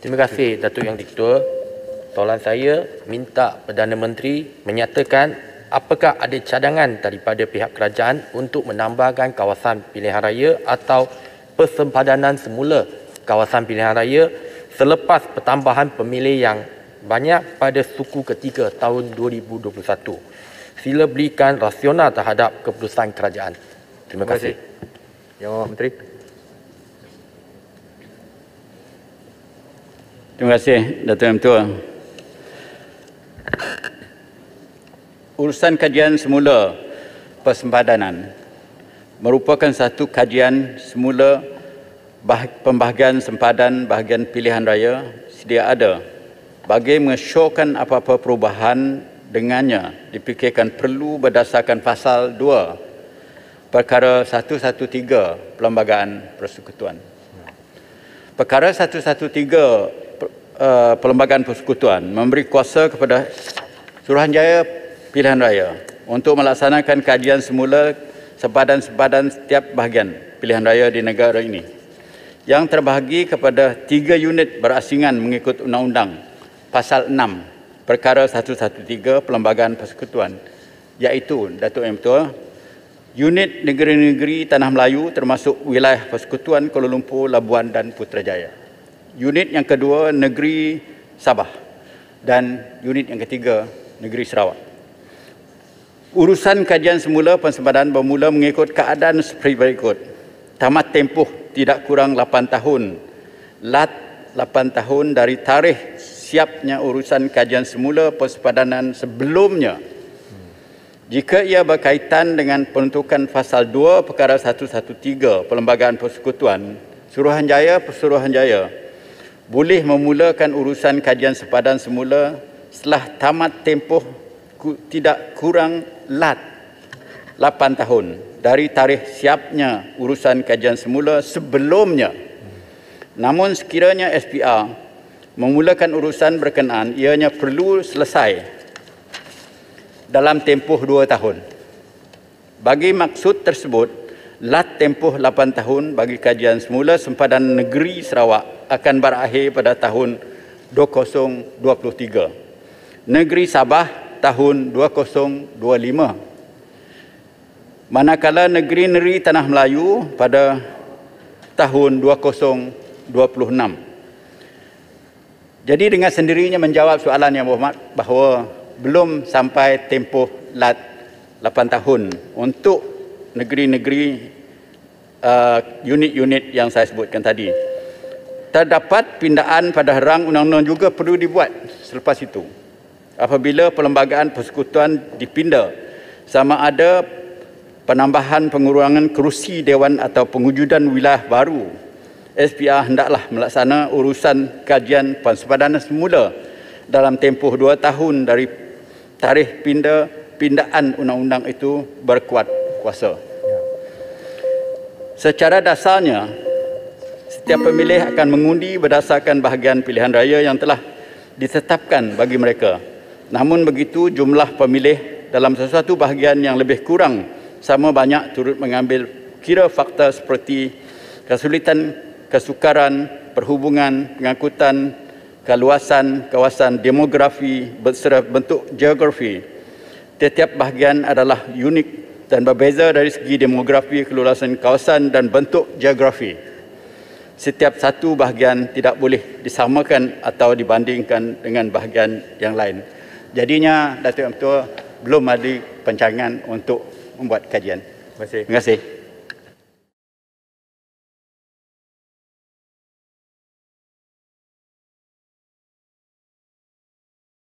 Terima kasih Datuk Yang Diketua. Soalan saya minta Perdana Menteri menyatakan apakah ada cadangan daripada pihak kerajaan untuk menambahkan kawasan pilihan raya atau persempadanan semula kawasan pilihan raya selepas pertambahan pemilih yang banyak pada suku ketiga tahun 2021. Sila berikan rasional terhadap keputusan kerajaan. Terima, Terima kasih. kasih. Yang Menteri. Terima kasih Datuk Ketua. Urusan kajian semula persempadanan merupakan satu kajian semula bah- pembahagian sempadan bahagian pilihan raya sedia ada bagi mengesyorkan apa-apa perubahan dengannya dipikirkan perlu berdasarkan pasal 2 perkara 113 Perlembagaan Persekutuan. Perkara 113 uh, Perlembagaan Persekutuan memberi kuasa kepada Suruhanjaya Pilihan Raya untuk melaksanakan kajian semula sempadan-sempadan setiap bahagian pilihan raya di negara ini yang terbahagi kepada tiga unit berasingan mengikut Undang-Undang Pasal 6 Perkara 113 Perlembagaan Persekutuan iaitu Datuk Yang Ketua unit negeri-negeri Tanah Melayu termasuk wilayah Persekutuan Kuala Lumpur, Labuan dan Putrajaya. Unit yang kedua negeri Sabah dan unit yang ketiga negeri Sarawak. Urusan kajian semula pensempadan bermula mengikut keadaan seperti berikut. Tamat tempoh tidak kurang 8 tahun. Lat 8 tahun dari tarikh siapnya urusan kajian semula persempadanan sebelumnya jika ia berkaitan dengan penentukan pasal 2 perkara 113 Perlembagaan Persekutuan, Suruhanjaya Suruhanjaya boleh memulakan urusan kajian sempadan semula setelah tamat tempoh ku, tidak kurang lat 8 tahun dari tarikh siapnya urusan kajian semula sebelumnya. Namun sekiranya SPR memulakan urusan berkenaan ianya perlu selesai dalam tempoh dua tahun. Bagi maksud tersebut, lat tempoh 8 tahun bagi kajian semula sempadan negeri Sarawak akan berakhir pada tahun 2023. Negeri Sabah tahun 2025. Manakala negeri-negeri Tanah Melayu pada tahun 2026. Jadi dengan sendirinya menjawab soalan yang berhormat bahawa belum sampai tempoh lat 8 tahun untuk negeri-negeri uh, unit-unit yang saya sebutkan tadi. Terdapat pindaan pada rang undang-undang juga perlu dibuat selepas itu. Apabila perlembagaan persekutuan dipindah sama ada penambahan pengurangan kerusi dewan atau pengujudan wilayah baru SPR hendaklah melaksana urusan kajian persempadanan semula dalam tempoh dua tahun dari tarikh pindah pindaan undang-undang itu berkuat kuasa. Secara dasarnya, setiap pemilih akan mengundi berdasarkan bahagian pilihan raya yang telah ditetapkan bagi mereka. Namun begitu, jumlah pemilih dalam sesuatu bahagian yang lebih kurang sama banyak turut mengambil kira fakta seperti kesulitan kesukaran, perhubungan, pengangkutan, keluasan kawasan demografi bentuk geografi. Setiap bahagian adalah unik dan berbeza dari segi demografi, keluasan kawasan dan bentuk geografi. Setiap satu bahagian tidak boleh disamakan atau dibandingkan dengan bahagian yang lain. Jadinya Datuk Ketua belum ada pencangan untuk membuat kajian. Terima kasih. Terima kasih.